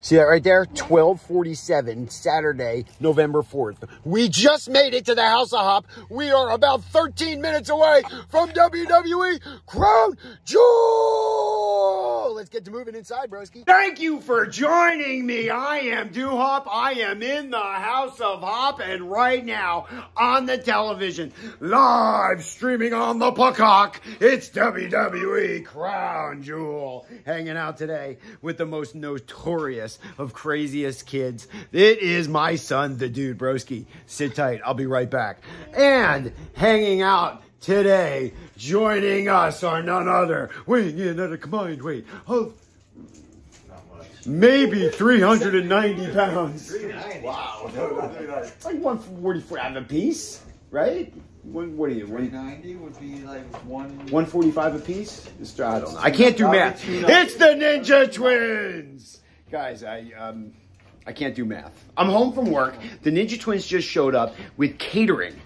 See that right there? 1247, Saturday, November 4th. We just made it to the House of Hop. We are about 13 minutes away from WWE Crown Jewel. Let's get to moving inside, broski. Thank you for joining me. I am Duhop. I am in the House of Hop, and right now on the television, live streaming on the Peacock, it's WWE Crown Jewel. Hanging out today with the most notorious of craziest kids. It is my son, the dude, broski. Sit tight. I'll be right back. And hanging out today, joining us are none other, weighing in at a combined weight of maybe 390 pounds. Wow. it's like 145 a piece, right? What, what are you? 390 would be like one. 145 a piece? I don't know. I can't do math. It's the Ninja Twins! Guys, I um, I can't do math. I'm home from work. The Ninja Twins just showed up with catering.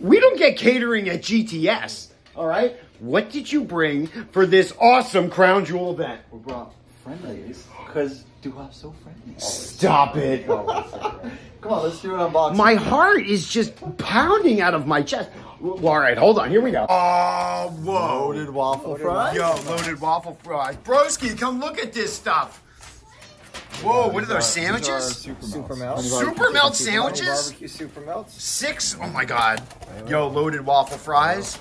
We don't get catering at GTS, all right? What did you bring for this awesome Crown Jewel event? We brought friendlies because Duhop's so friendly. Stop it. Come on, let's do an unboxing. My heart is just pounding out of my chest. Well, all right, hold on. Here we go. Oh, whoa. Loaded waffle fries? Yo, loaded waffle fries. Broski, come look at this stuff. Whoa, what are those sandwiches? Super, super melt. Super melt sandwiches? Barbecue super melts. Six? Oh my god. Yo, loaded waffle fries.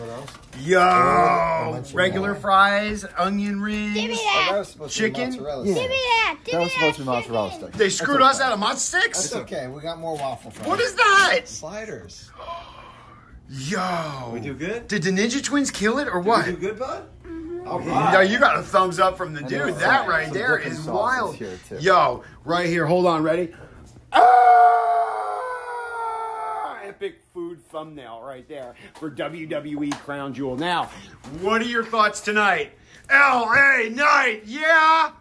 Yo, oh, regular fries, onion rings. Give me Oh, that that. was supposed Chicken? to be mozzarella Give me that. Give That me was supposed to be mozzarella chicken. stick. They screwed us out of mud sticks? That's okay. We got more waffle fries. What is that? Sliders. Yo. We do good? Did the Ninja Twins kill it or what? We do good, bud? Yo, you got a thumbs up from the dude. That right Some there dipping is sauces wild. here, too. Yo, right here. Hold on. Ready? Ah! Epic food thumbnail right there for WWE Crown Jewel. Now, what are your thoughts tonight? LA Knight, yeah?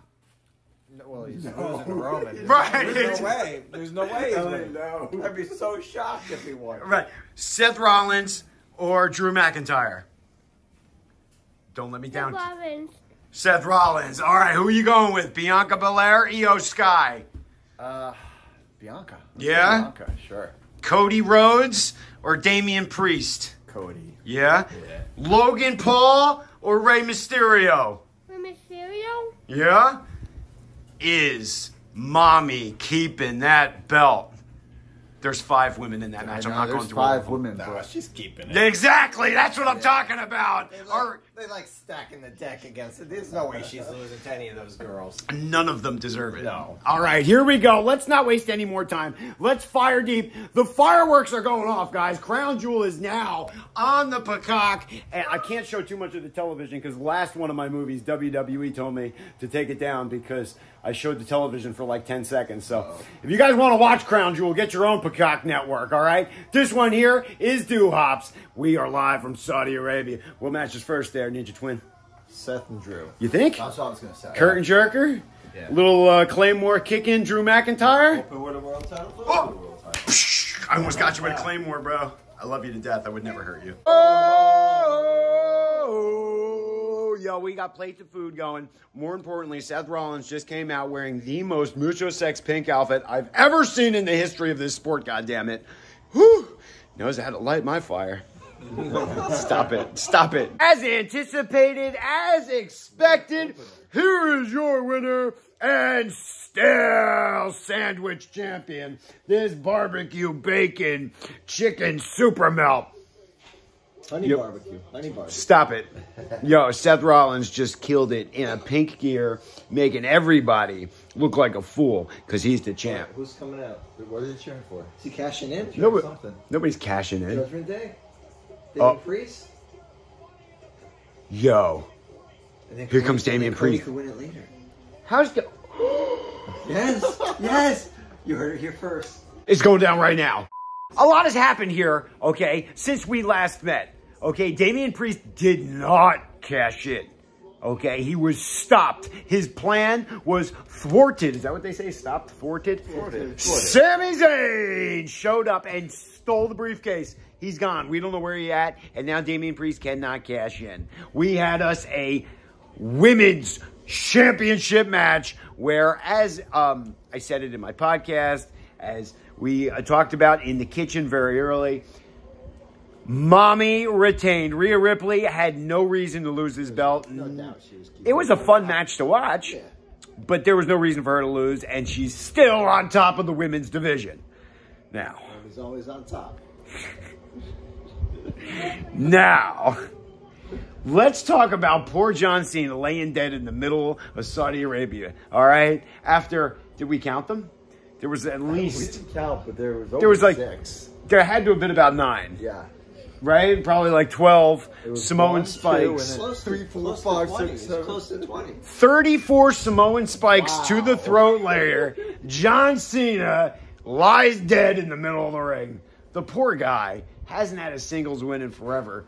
Well, he's losing Roman. Right. There's no way. There's no way he's winning. I'd be so shocked if he won. Right. Seth Rollins or Drew McIntyre? Don't let me down. Robbins. Seth Rollins. All right, who are you going with? Bianca Belair, Iyo Sky? Uh, Bianca. Yeah? Bianca, sure. Cody Rhodes or Damian Priest? Cody. Yeah? Yeah. Logan Paul or Rey Mysterio? Mysterio. Yeah? Is mommy keeping that belt? There's five women in that match. I'm I not going through all five of them. women, bro. she's keeping it. Exactly. That's what I'm talking about. They Or like, they like stacking the deck against it. There's no way she's losing to any of those girls. None of them deserve it. No. All right, here we go. Let's not waste any more time. Let's fire deep. The fireworks are going off, guys. Crown Jewel is now on the peacock. And I can't show too much of the television because last one of my movies, WWE told me to take it down because I showed the television for like 10 seconds. So oh. if you guys want to watch Crown Jewel, get your own peacock network, all right? This one here is Duhop's. We are live from Saudi Arabia. We'll match is first there, Ninja Twin? Seth and Drew. You think? That's what I was gonna say. Curtain jerker. Yeah. Little uh, Claymore kick in, Drew McIntyre. Open with a world title. for Oh! the world title. Psh, I almost got you with a Claymore, bro. I love you to death. I would never hurt you. Oh, yo, we got plates of food going. More importantly, Seth Rollins just came out wearing the most mucho sex pink outfit I've ever seen in the history of this sport. God damn it! Whew, knows how to light my fire. Stop it. Stop it. As anticipated, as expected, here is your winner and still sandwich champion. This barbecue bacon chicken super melt. Honey Yep. barbecue. Honey barbecue. Stop it. Yo, Seth Rollins just killed it in a pink gear, making everybody look like a fool because he's the champ. Who's coming out? What are they cheering for? Is he cashing in? No, something. Nobody's cashing in. Judgment Day. Oh. Damian Priest. Yo, Here Cody- comes and then Damian Cody Priest. could win it later. how's it? Yes. yes. You heard it here first. It's going down right now. A lot has happened here, okay, since we last met. Okay, Damian Priest did not cash in. Okay, he was stopped. His plan was thwarted. Is that what they say? Stopped? Thwarted? Thwarted. Sami Zayn showed up and stole the briefcase. He's gone. We don't know where he at. And now Damian Priest cannot cash in. We had us a women's championship match where, as um, I said it in my podcast, as we uh, talked about in the kitchen very early, Mommy retained. Rhea Ripley had no reason to lose this belt. No doubt she was It was a fun match to watch, Yeah. but there was no reason for her to lose, and she's still on top of the women's division. Now, was always on top. Now, let's talk about poor John Cena laying dead in the middle of Saudi Arabia. All right, after did we count them? There was at We least didn't count, but there was over there was like six. there had to have been about nine, Yeah. right? Probably like twelve Samoan one, spikes. and Close Three, to, four, close five, 20. six, It's seven. close to 20. 34 Samoan spikes to the throat layer. John Cena lies dead in the middle of the ring. The poor guy hasn't had a singles win in forever.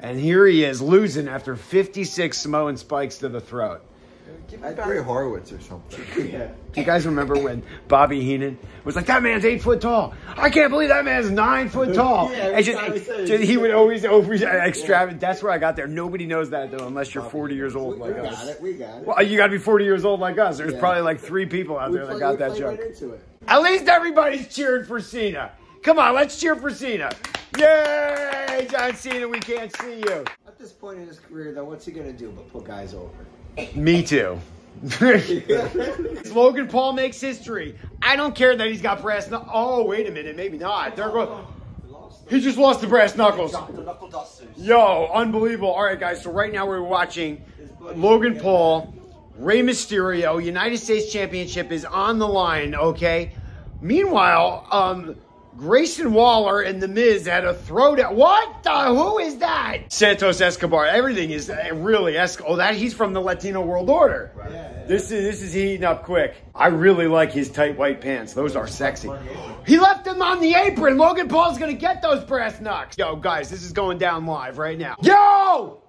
And here he is losing after 56 Samoan spikes to the throat. Give it Barry Horowitz or something. Yeah. Do you guys remember when Bobby Heenan was like, that man's eight foot tall? I can't believe that man's nine foot tall. Yeah, just- he just- he he would always over extravagant. That's where I got there. Nobody knows that though, unless you're 40 years old We, like we us. got it. We got it. Well, you got to be 40 years old like us. There's Yeah. probably like three people out we there that got that joke. Right. At least everybody's cheering for Cena. Come on, let's cheer for Cena. Yay, John Cena, we can't see you. At this point in his career, though, what's he gonna do but put guys over? Me too. Logan Paul makes history. I don't care that he's got brass knuckles. Oh, wait a minute, maybe not. There go- He just lost the brass knuckles. The knuckle. Yo, unbelievable. All right, guys, so right now we're watching Logan Paul, Rey Mysterio, United States Championship is on the line, okay? Meanwhile, um, Grayson Waller and The Miz had a throwdown. What the? Who is that? Santos Escobar. Everything is uh, really Esc. Oh, that he's from the Latino World Order. This is this is heating up quick. I really like his tight white pants. Those are sexy. He left them on the apron. Logan Paul's gonna get those brass knucks. Yo, guys, this is going down live right now. Yo!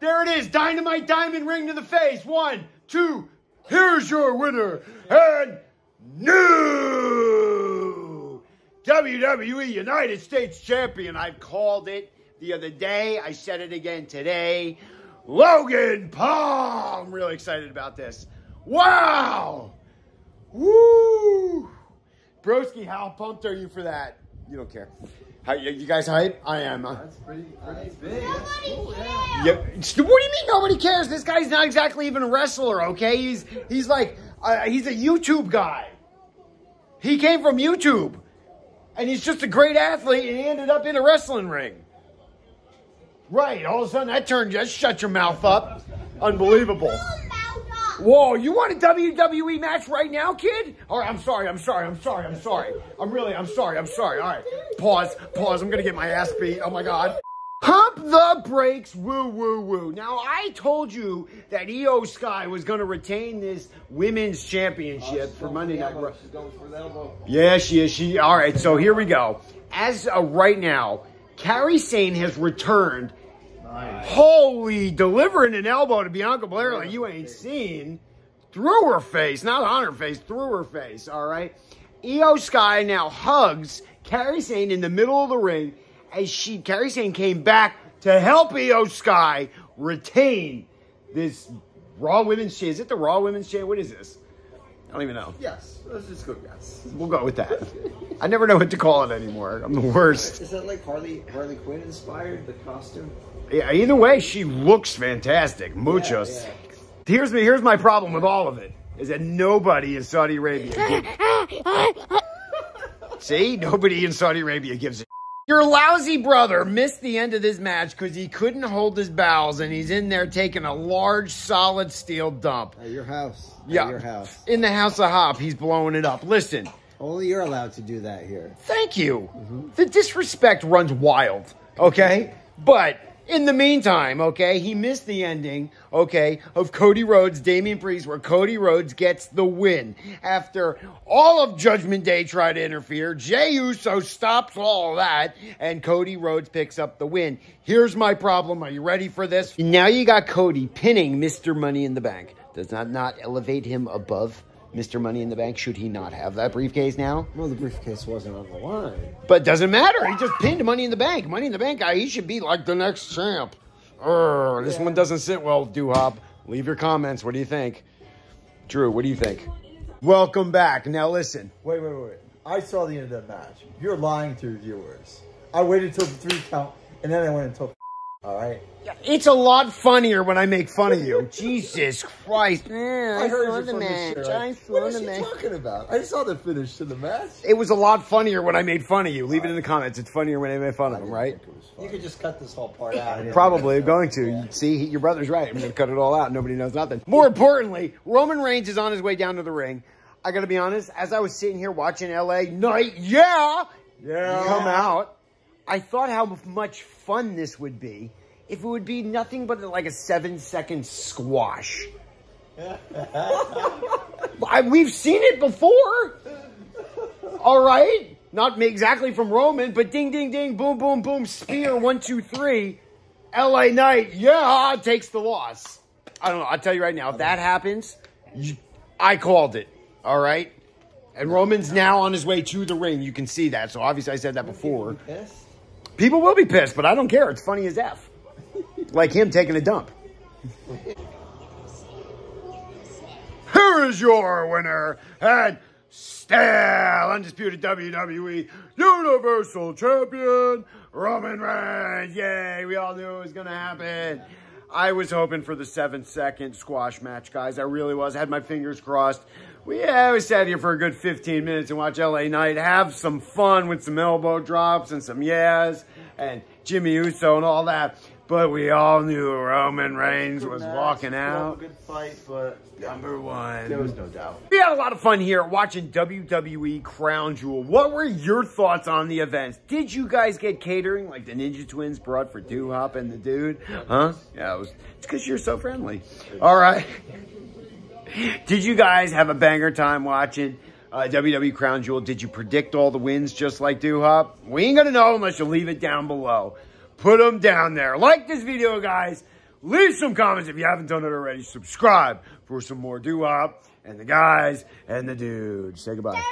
There it is. Dynamite diamond ring to the face. One, two. Here's your winner and new WWE United States Champion. I've called it the other day. I said it again today. Logan Paul. I'm really excited about this. Wow. Woo. Broski, how pumped are you for that? You don't care. How, you, you guys hype? I am. huh? That's pretty, pretty big. Yeah. What do you mean nobody cares? This guy's not exactly even a wrestler, okay? He's he's like uh, he's a YouTube guy. He came from YouTube, and he's just a great athlete, and he ended up in a wrestling ring. Right. All of a sudden, that turned just shut your mouth up. Unbelievable. Whoa, you want a WWE match right now, kid? All right, I'm sorry, I'm sorry, I'm sorry, I'm sorry. I'm really, I'm sorry, I'm sorry. All right, pause, pause. I'm gonna get my ass beat. Oh my god. Pump the brakes, woo, woo, woo. Now, I told you that Iyo Sky was gonna retain this women's championship for Monday Night Raw. She's going for the elbow. Yeah, she is. She. All right, so here we go. As of right now, Kairi Sane has returned. Holy, delivering an elbow to Bianca Belair like you ain't seen. Through her face, not on her face, through her face, all right? Iyo Sky now hugs Kairi Sane in the middle of the ring as she, Kairi Sane came back to help Iyo Sky retain this Raw Women's Championship. Is it the Raw Women's Championship? What is this? I don't even know. Yes. Let's just go yes. We'll go with that. I never know what to call it anymore. I'm the worst. Is that like Harley Harley Quinn inspired the costume? Yeah, either way, she looks fantastic. Muchos. Yeah, Here's me. Here's my problem with all of it: is that nobody in Saudi Arabia. See, nobody in Saudi Arabia gives a. Your lousy brother missed the end of this match because he couldn't hold his bowels, and he's in there taking a large, solid steel dump. At your house. At Yeah, your house. in the house of Hop, he's blowing it up. Listen, Only you're allowed to do that here. Thank you. Mm-hmm. The disrespect runs wild, okay? But in the meantime, okay, he missed the ending, okay, of Cody Rhodes, Damian Priest, where Cody Rhodes gets the win. After all of Judgment Day tried to interfere, Jey Uso stops all that, and Cody Rhodes picks up the win. Here's my problem. Are you ready for this? Now you got Cody pinning Mr. Money in the Bank. Does that not elevate him above Mr. Money in the Bank? Should he not have that briefcase now? Well, the briefcase wasn't on the line. But doesn't matter. He just pinned Money in the Bank. Money in the Bank guy, he should be like the next champ. Urgh, this one doesn't sit well, Duhop. Leave your comments. What do you think? Drew, what do you think? Welcome back. Now listen. Wait, wait, wait. I saw the end of that match. You're lying to your viewers. I waited till the three count, and then I went until. All right. It's a lot funnier when I make fun of you. Jesus Christ. I heard you from the show. Right? What is she talking about? I saw the finish to the match. It was a lot funnier when I made fun of you. Leave it in the comments. It's funnier when I made fun of him, right? You could just cut this whole part out. Probably going to. See, your brother's right. I'm going to cut it all out. Nobody knows nothing. More importantly, Roman Reigns is on his way down to the ring. I got to be honest, as I was sitting here watching LA Knight, yeah, yeah, come out, I thought how much fun this would be if it would be nothing but like a seven second squash. I, we've seen it before. All right. Not me exactly from Roman, but ding, ding, ding, boom, boom, boom, spear, one, two, three. LA Knight, yeah, takes the loss. I don't know. I'll tell you right now, if that happens, I called it. All right. And Roman's now on his way to the ring. You can see that. So obviously I said that before. People will be pissed, but I don't care. It's funny as F like him taking a dump. Here is your winner and still undisputed WWE Universal Champion, Roman Reigns. Yay, we all knew it was going to happen. I was hoping for the seven second squash match, guys. I really was. I had my fingers crossed. We, yeah, we sat here for a good 15 minutes and watch LA Knight have some fun with some elbow drops and some yes and Jimmy Uso and all that. But we all knew Roman Reigns was match, walking out. Good fight, but number one. There was no doubt. We had a lot of fun here watching WWE Crown Jewel. What were your thoughts on the events? Did you guys get catering like the Ninja Twins brought for Duhop and the Dude? Huh? Yeah, it was. It's because you're so friendly. All right. Did you guys have a banger time watching? Uh, WWE Crown Jewel. Did you predict all the wins just like Duhop? We ain't gonna know unless you leave it down below put them down there. Like this video, guys. Leave some comments if you haven't done it already. Subscribe for some more doo-wop and the guys and the dudes. Say goodbye.